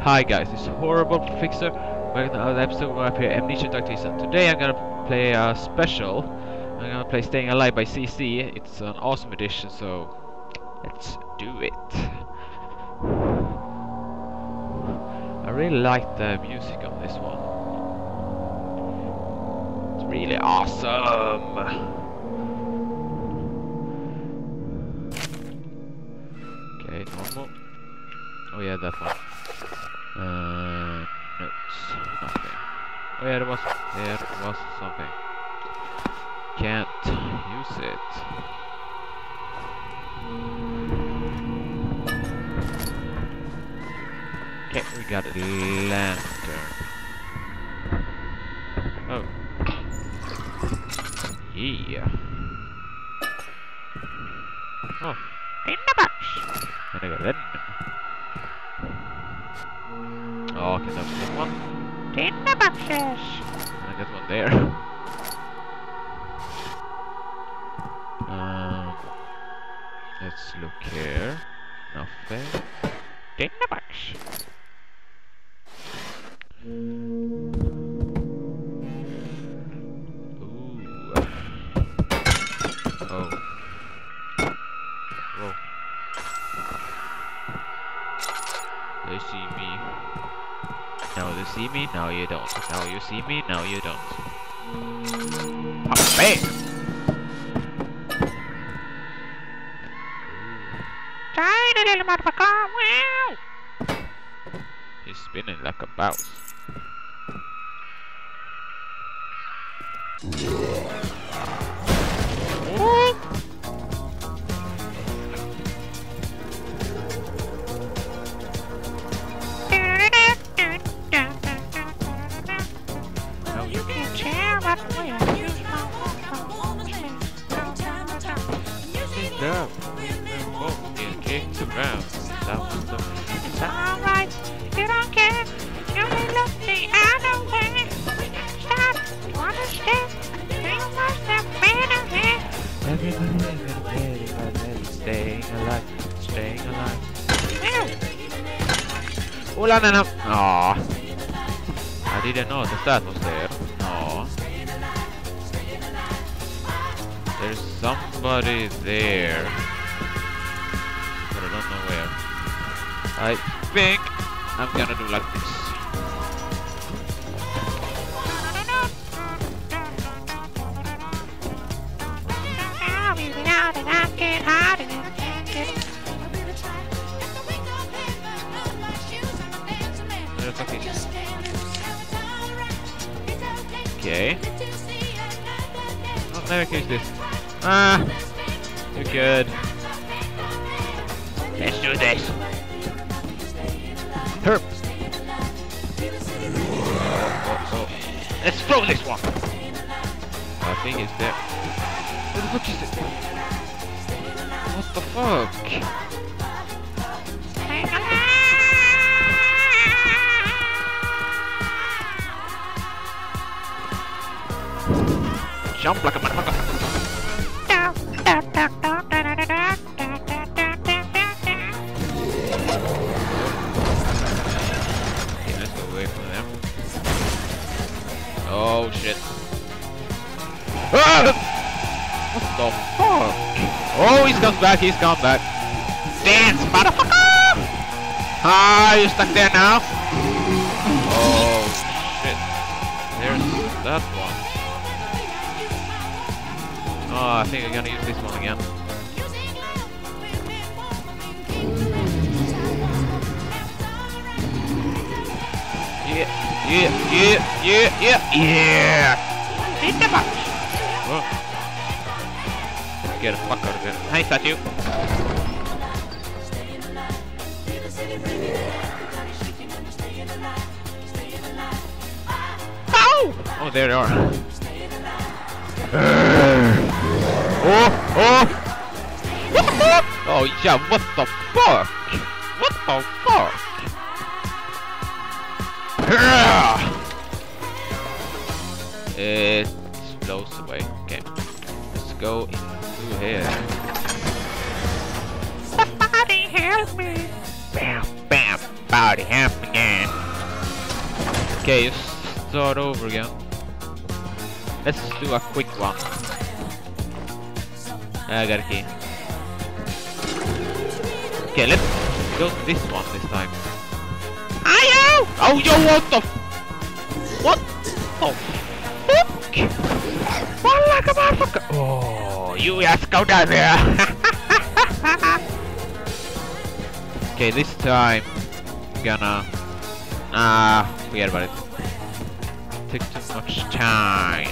Hi guys, it's Horrible Fixer. Welcome to another episode of up here, Amnesia Season. Today I'm gonna play a special. I'm gonna play Staying Alive by CC. It's an awesome edition, so let's do it. I really like the music on this one. It's really awesome. Okay, normal. Oh yeah, that one. Uh, notes, nothing. Oh yeah, there was, there was something. Can't use it. Okay, we got a lantern. Oh. Yeah. Oh. In the box! And I got lemon. I got one there. um, let's look here. Nothing. Tinderbox! See me, now you don't. Now you see me, now you don't. Oh, bam! Tiny little motherfucker! Wow! He's spinning like a bounce. Down. Whoa, it kicks around. That was the It's alright, you don't care. You may look the other way. Stop to understand. You must have a man. Everybody, everybody, everybody, staying alive, staying alive. Oh la la la! Aw. I didn't notice that was there. Aw. There's somebody there. But I don't know where. I think I'm gonna do like this. Okay. Oh, never catch this. Ah! You're good. Let's do this. Herp! Oh, oh. Let's throw this one! I think it's there. Where the fuck is it? What the fuck? Jump like a motherfucker. Oh shit. Ah! What the fuck? Oh, he's come back, he's come back. Dance, motherfucker! Ah, you stuck there now? Oh shit. There's that one. Oh, I think I'm gonna use this one again. Yeah, yeah, yeah, yeah, yeah, yeah! In the box. Get the fuck out of here. Hi, statue. Oh! Oh, there they are. Uh. oh, oh! What the fuck? Oh, yeah, what the fuck? What the fuck? It blows away. Okay. Let's go into here. Somebody help me. Bam, bam, bam. Help me again. Okay, you start over again. Let's do a quick one. I got a key. Okay, let's go to this one this time. Oh, yo, what the? f- What the fuck? One like a motherfucker! Oh, you just go down there! okay, this time, I'm gonna... Nah, forget about it. Took too much time.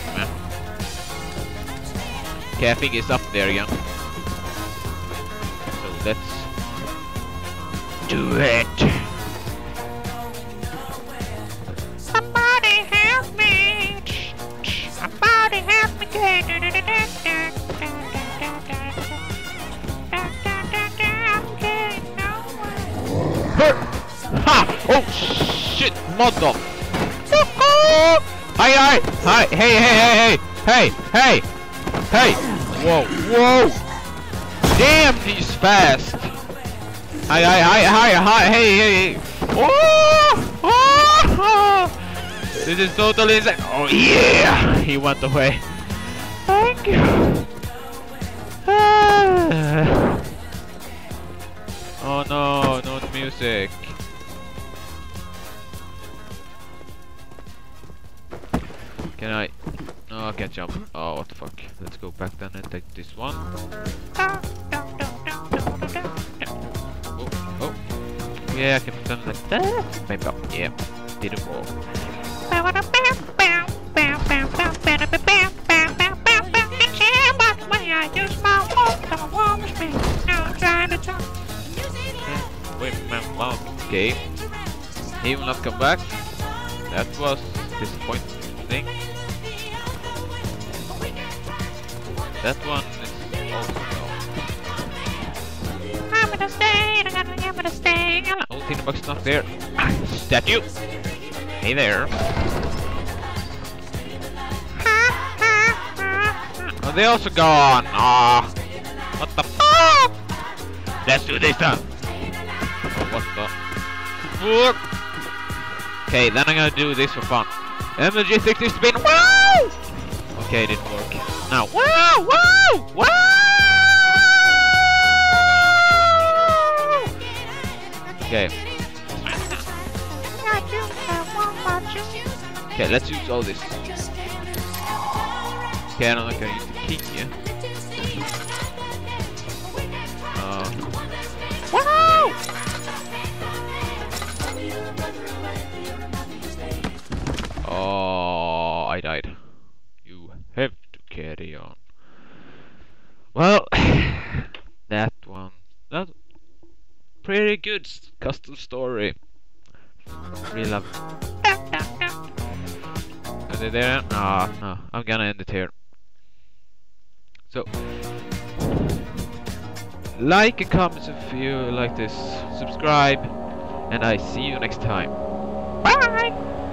Okay, I think it's up there again. So let's do it. Ha! Oh shit, mother! Hi, hi, hi, hey, hey, hey, hey, hey, hey, hey! Whoa, whoa! Damn, he's fast! Hi, hi, hi, hi, hi, hey, hey, hey! Oh, oh. This is totally insane. Oh yeah! He went away. Ah. Oh no, no music. Can I? No, I can't jump. Oh, what the fuck. Let's go back then and take this one. Oh, oh. Yeah, I can pretend like that. Maybe. Yeah, didn't work. Oh, Wait, man, wow. Okay. He will not come back. That was disappointing. Thing. That one is also I'm gonna stay, I'm gonna, I'm gonna stay. no. Old tin box not there. Statue. Hey there. They also gone. Ah. What the fuck? Let's do this then. What the fuck? Okay, then I'm gonna do this for fun. Energy 60 spin. Wow! Okay, it didn't work. Now. Wow! Wow! Wow! Okay. Okay, let's use all this. Okay, I'm not gonna use the key here. Uh, wow! Oh, I died. You have to carry on. Well, that one. That pretty good custom story. Really love it there? Ah, no. I'm gonna end it here. So, like and comment if you like this, subscribe, and I see you next time. Bye.